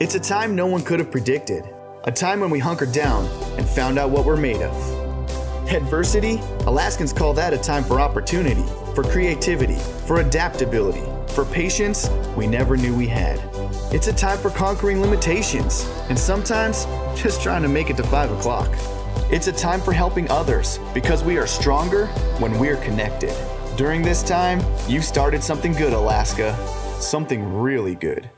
It's a time no one could have predicted. A time when we hunkered down and found out what we're made of. Adversity? Alaskans call that a time for opportunity, for creativity, for adaptability, for patience we never knew we had. It's a time for conquering limitations, and sometimes just trying to make it to 5 o'clock. It's a time for helping others because we are stronger when we're connected. During this time, you started something good, Alaska. Something really good.